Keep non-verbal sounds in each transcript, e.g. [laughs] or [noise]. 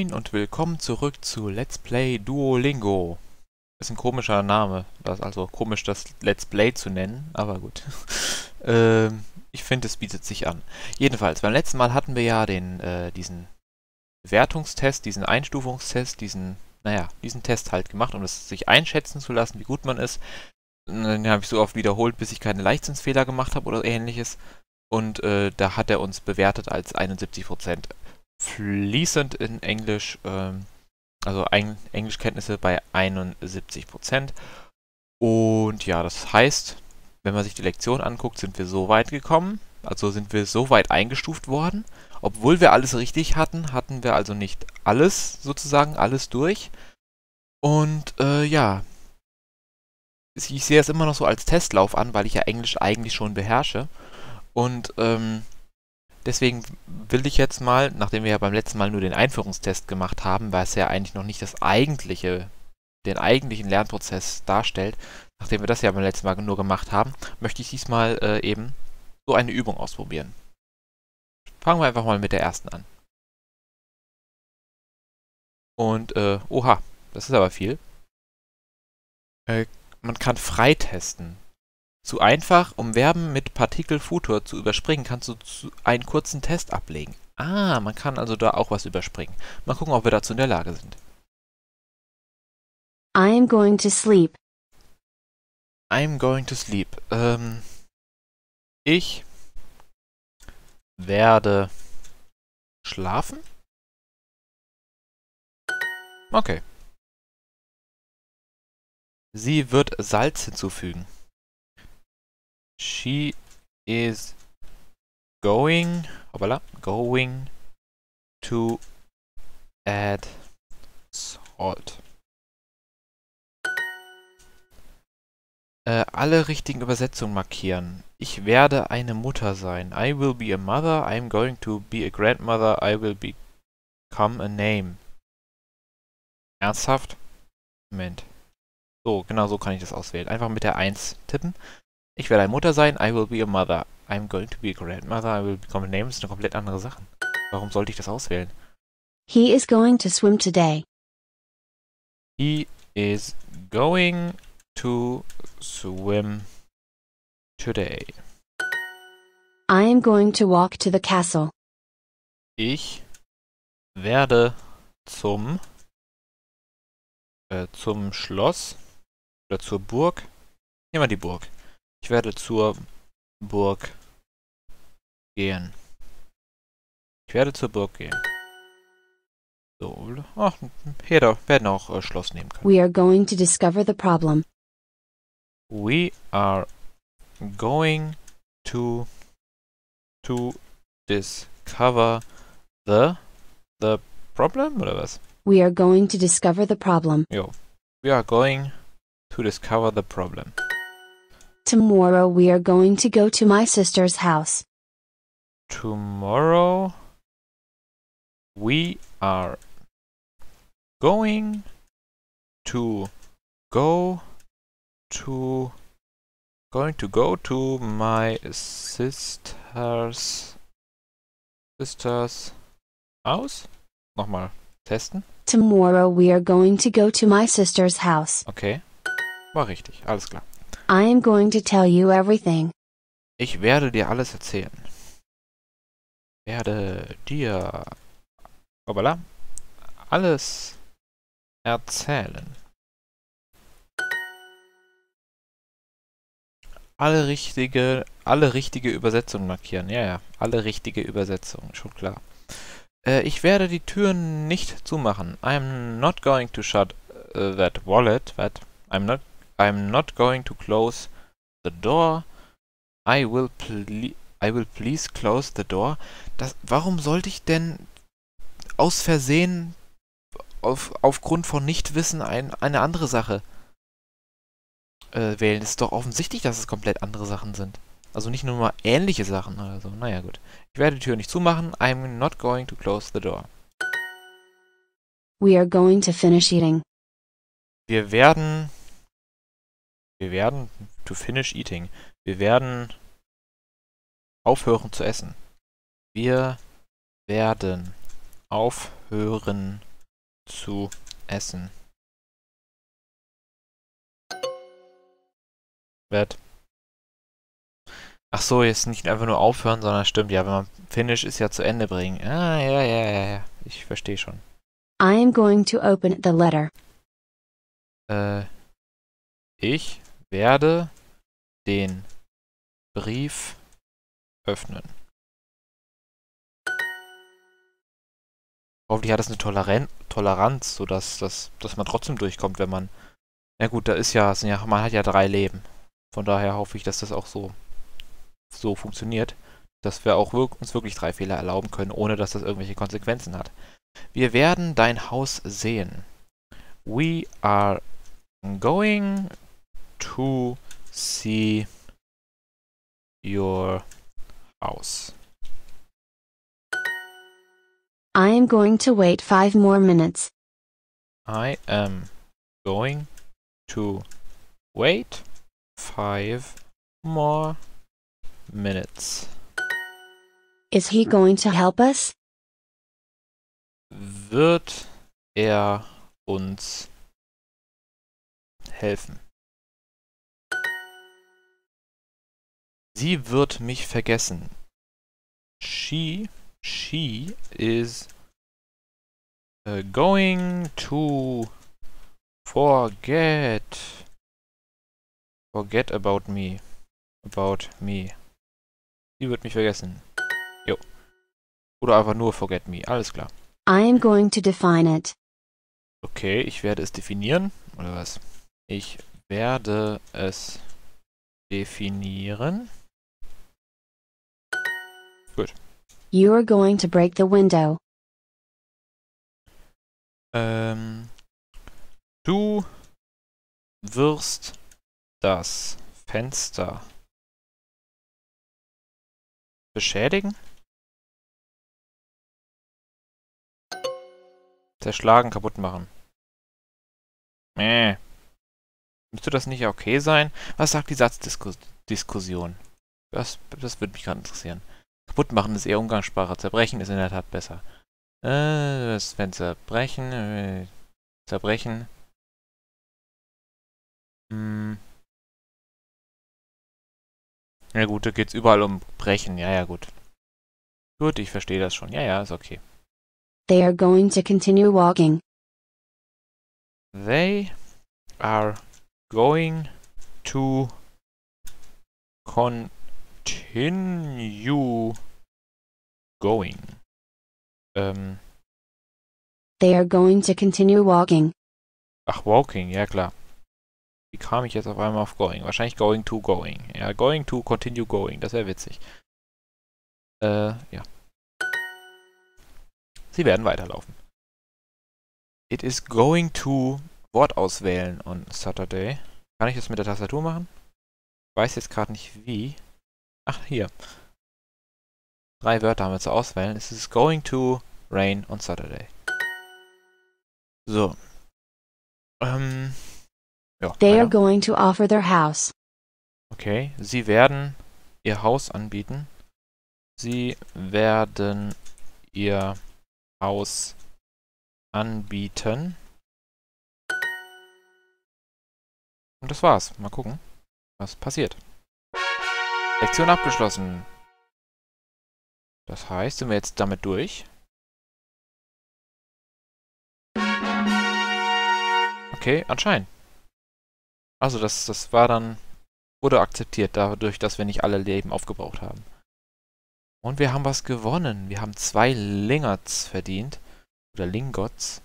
Moin und willkommen zurück zu Let's Play Duolingo. Ist ein komischer Name, das also komisch, das Let's Play zu nennen, aber gut. [laughs] ähm, ich finde, es bietet sich an. Jedenfalls, beim letzten Mal hatten wir ja den, äh, diesen Bewertungstest, diesen Einstufungstest, diesen, naja, diesen Test halt gemacht, um es sich einschätzen zu lassen, wie gut man ist. Den habe ich so oft wiederholt, bis ich keine Leichtsinnsfehler gemacht habe oder ähnliches. Und äh, da hat er uns bewertet als 71% fließend in Englisch, ähm, also Eng Englischkenntnisse bei 71%. Und ja, das heißt, wenn man sich die Lektion anguckt, sind wir so weit gekommen, also sind wir so weit eingestuft worden. Obwohl wir alles richtig hatten, hatten wir also nicht alles sozusagen, alles durch. Und äh, ja, ich sehe es immer noch so als Testlauf an, weil ich ja Englisch eigentlich schon beherrsche. Und ähm, Deswegen will ich jetzt mal, nachdem wir ja beim letzten Mal nur den Einführungstest gemacht haben, was ja eigentlich noch nicht das eigentliche, den eigentlichen Lernprozess darstellt, nachdem wir das ja beim letzten Mal nur gemacht haben, möchte ich diesmal äh, eben so eine Übung ausprobieren. Fangen wir einfach mal mit der ersten an. Und, äh, oha, das ist aber viel. Äh, man kann freitesten. Zu einfach, um Verben mit Partikelfutur zu überspringen, kannst du einen kurzen Test ablegen. Ah, man kann also da auch was überspringen. Mal gucken, ob wir dazu in der Lage sind. I'm going to sleep. I'm going to sleep. Ähm, ich werde schlafen? Okay. Sie wird Salz hinzufügen. She is going, hoppala, going to add salt. Äh, alle richtigen Übersetzungen markieren. Ich werde eine Mutter sein. I will be a mother. I'm going to be a grandmother. I will become a name. Ernsthaft? Moment. So, genau so kann ich das auswählen. Einfach mit der 1 tippen. Ich werde eine Mutter sein, I will be a mother. I'm going to be a grandmother, I will become a name. Das eine komplett andere Sache. Warum sollte ich das auswählen? He is going to swim today. He is going to swim today. I am going to walk to the castle. Ich werde zum äh, zum Schloss oder zur Burg. Nehmen wir die Burg. Ich werde zur Burg gehen. Ich werde zur Burg gehen. So, ach, hier werden auch äh, Schloss nehmen können. We are going to discover the problem. We are going to to discover the the problem oder was? We are going to discover the problem. Jo. We are going to discover the problem. Tomorrow we are going to go to my sister's house. Tomorrow we are going to go to going to go to my sister's sister's house. Nochmal testen. Tomorrow we are going to go to my sister's house. Okay. War richtig, alles klar. I am going to tell you everything. Ich werde dir alles erzählen. Werde dir hoppala, alles erzählen. Alle richtige, alle richtige Übersetzungen markieren. Ja, ja, alle richtige Übersetzungen, schon klar. Äh, ich werde die Türen nicht zumachen. I'm not going to shut uh, that wallet. That I'm not I'm not going to close the door. I will, I will please close the door. Das, warum sollte ich denn aus Versehen auf, aufgrund von Nichtwissen ein, eine andere Sache äh, wählen? ist doch offensichtlich, dass es komplett andere Sachen sind. Also nicht nur mal ähnliche Sachen oder so. Naja, gut. Ich werde die Tür nicht zumachen. I'm not going to close the door. We are going to finish eating. Wir werden wir werden to finish eating. Wir werden aufhören zu essen. Wir werden aufhören zu essen. Werd. Ach so, jetzt nicht einfach nur aufhören, sondern stimmt, ja, wenn man Finish ist ja zu Ende bringen. Ah, ja, ja, ja, ja. Ich verstehe schon. I am going to open the letter. Äh, ich werde den Brief öffnen. Hoffentlich hat es eine Toleran Toleranz, sodass dass, dass man trotzdem durchkommt, wenn man. Na gut, da ist ja, ja, man hat ja drei Leben. Von daher hoffe ich, dass das auch so, so funktioniert, dass wir auch wir uns wirklich drei Fehler erlauben können, ohne dass das irgendwelche Konsequenzen hat. Wir werden dein Haus sehen. We are going to see your house. I am going to wait five more minutes. I am going to wait five more minutes. Is he going to help us? Wird er uns helfen? Sie wird mich vergessen. She, she is uh, going to forget, forget about me, about me. Sie wird mich vergessen. Jo. Oder einfach nur forget me, alles klar. I am going to define it. Okay, ich werde es definieren, oder was? Ich werde es definieren. You are going to break the window. Ähm, du wirst das Fenster beschädigen? Zerschlagen, kaputt machen. Mäh. Müsste das nicht okay sein? Was sagt die Satzdiskussion? Das, das würde mich gerade interessieren. Kaputt machen ist eher Umgangssprache. Zerbrechen ist in der Tat besser. Äh, das Fenster brechen. Äh, zerbrechen. Hm. Ja gut, da geht's überall um Brechen. Ja, ja, gut. Gut, ich verstehe das schon. Ja, ja, ist okay. They are going to continue walking. They are going to continue going. Ähm, They are going to continue walking. ach, walking, ja klar. Wie kam ich jetzt auf einmal auf going? Wahrscheinlich going to going. Ja, going to continue going. Das wäre witzig. Äh, ja. Sie werden weiterlaufen. It is going to Wort auswählen on Saturday. Kann ich das mit der Tastatur machen? Ich weiß jetzt gerade nicht wie. Ach, hier. Drei Wörter haben wir zu auswählen. Es ist going to rain on Saturday. So. Ähm. Ja. They are going to offer their house. Okay. Sie werden ihr Haus anbieten. Sie werden ihr Haus anbieten. Und das war's. Mal gucken, was passiert. Lektion abgeschlossen. Das heißt, sind wir jetzt damit durch? Okay, anscheinend. Also das, das war dann, wurde akzeptiert, dadurch, dass wir nicht alle Leben aufgebraucht haben. Und wir haben was gewonnen. Wir haben zwei Lingots verdient. Oder Lingots.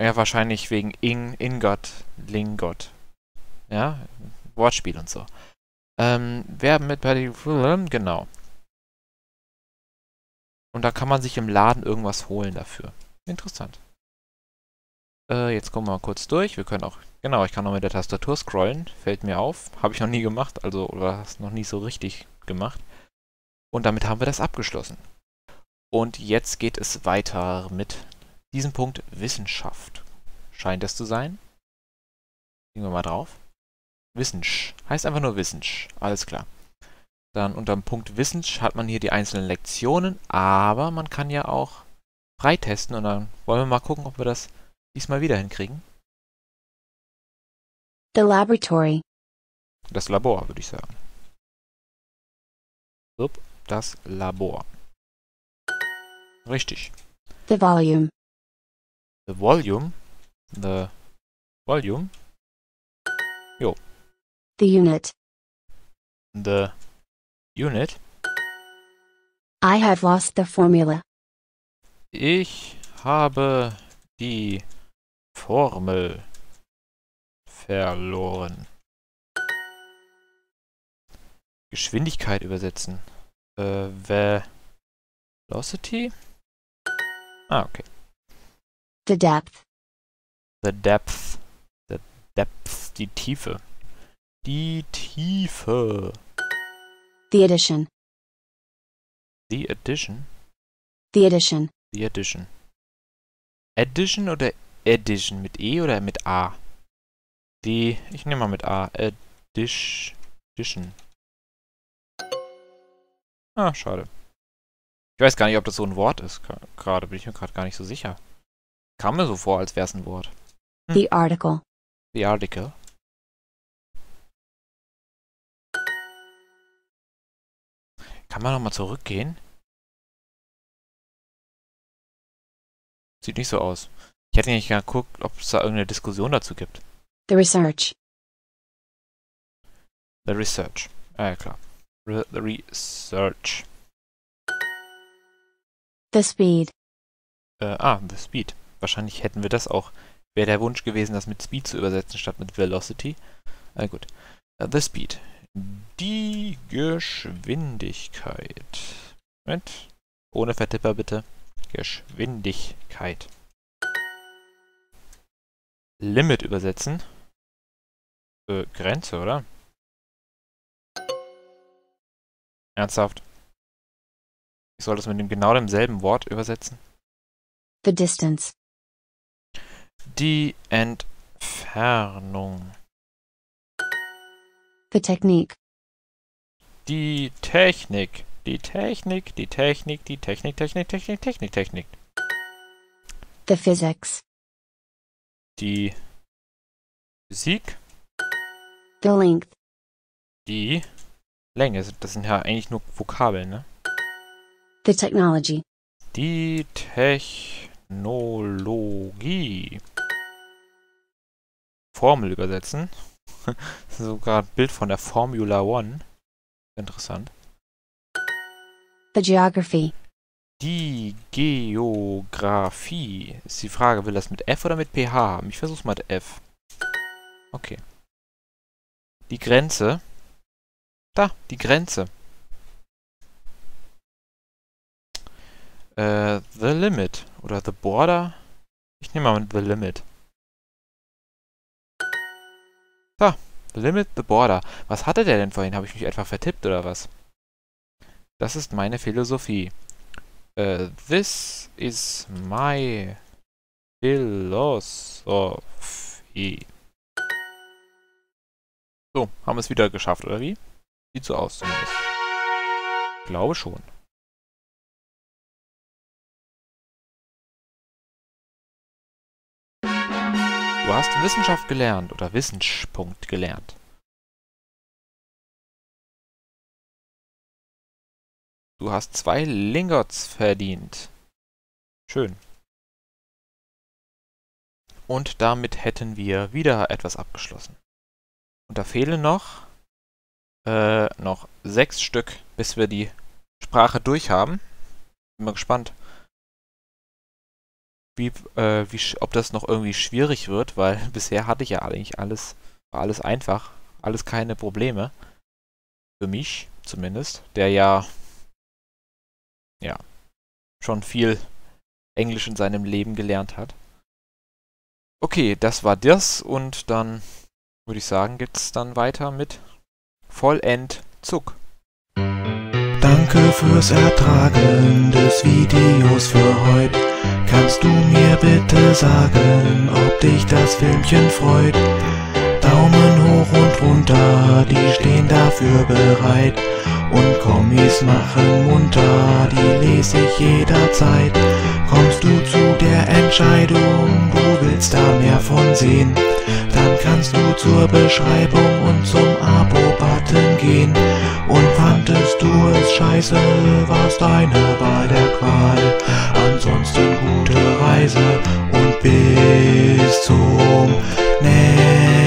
Ja, wahrscheinlich wegen Ing, Ingot, Lingot. Ja, Wortspiel und so. Ähm, Verben mit Party, genau. Und da kann man sich im Laden irgendwas holen dafür. Interessant. Äh, jetzt kommen wir mal kurz durch. Wir können auch, genau, ich kann noch mit der Tastatur scrollen. Fällt mir auf. Habe ich noch nie gemacht, also, oder hast noch nie so richtig gemacht. Und damit haben wir das abgeschlossen. Und jetzt geht es weiter mit diesem Punkt Wissenschaft. Scheint es zu sein. Gehen wir mal drauf. Wissensch. Heißt einfach nur Wissensch. Alles klar. Dann unter dem Punkt Wissensch hat man hier die einzelnen Lektionen, aber man kann ja auch freitesten und dann wollen wir mal gucken, ob wir das diesmal wieder hinkriegen. The laboratory. Das Labor, würde ich sagen. Das Labor. Richtig. The volume. The volume. The volume. The unit. The unit. I have lost the formula. Ich habe die Formel verloren. Geschwindigkeit übersetzen. Äh, Velocity? Ah, okay. The depth. The depth. The depth. Die Tiefe. Die Tiefe. The addition. The addition. The addition. The addition. Addition oder Addition? Mit E oder mit A? Die, ich nehme mal mit A. Addition. Ah, schade. Ich weiß gar nicht, ob das so ein Wort ist. Gerade bin ich mir gerade gar nicht so sicher. Kam mir so vor, als wäre es ein Wort. The article. The article. Kann man nochmal zurückgehen? Sieht nicht so aus. Ich hätte nicht geguckt, ob es da irgendeine Diskussion dazu gibt. The research. The Research. Ah, ja, klar. Re the Research. The speed. Äh, ah, The Speed. Wahrscheinlich hätten wir das auch. Wäre der Wunsch gewesen, das mit Speed zu übersetzen, statt mit Velocity. Ah, gut. Äh, the Speed. Die Geschwindigkeit. Moment. Ohne Vertipper bitte. Geschwindigkeit. Limit übersetzen. Äh, Grenze, oder? Ernsthaft? Ich soll das mit dem genau demselben Wort übersetzen? The distance. Die Entfernung. The technique. Die Technik. Die Technik, die Technik, die Technik, Technik, Technik, Technik, Technik. The physics. Die Physik, The length. die Länge. Das sind ja eigentlich nur Vokabeln, ne? The technology. Die Technologie. Formel übersetzen. [laughs] Das ist sogar ein Bild von der Formula One. Interessant. The geography. Die Geografie. Ist die Frage, will das mit F oder mit PH haben? Ich versuch's mal mit F. Okay. Die Grenze. Da, die Grenze. Äh, the limit. Oder the border. Ich nehme mal mit the limit. The limit, the border. Was hatte der denn vorhin? Habe ich mich etwa vertippt oder was? Das ist meine Philosophie. Uh, this is my philosophy. So, haben wir es wieder geschafft, oder wie? Sieht so aus zumindest. Glaube schon. Hast Wissenschaft gelernt oder Wissenspunkt gelernt. Du hast zwei Lingots verdient. Schön. Und damit hätten wir wieder etwas abgeschlossen. Und da fehlen noch, äh, noch sechs Stück, bis wir die Sprache durch haben. Bin mal gespannt, wie, äh, wie, ob das noch irgendwie schwierig wird, weil [laughs] bisher hatte ich ja eigentlich alles, war alles einfach, alles keine Probleme. Für mich zumindest, der ja ja, schon viel Englisch in seinem Leben gelernt hat. Okay, das war das und dann würde ich sagen, geht's dann weiter mit Vollentzug. Danke fürs Ertragen des Videos für heute. Kannst du mir bitte sagen, ob dich das Filmchen freut? Daumen hoch und runter, die stehen dafür bereit. Und Kommis machen munter, die lese ich jederzeit. Kommst du zu der Entscheidung, du willst da mehr von sehen, dann kannst du zur Beschreibung und zum Abo-Button gehen. Und fandest du es scheiße, war's deine Wahl der Qual. bis zum nächsten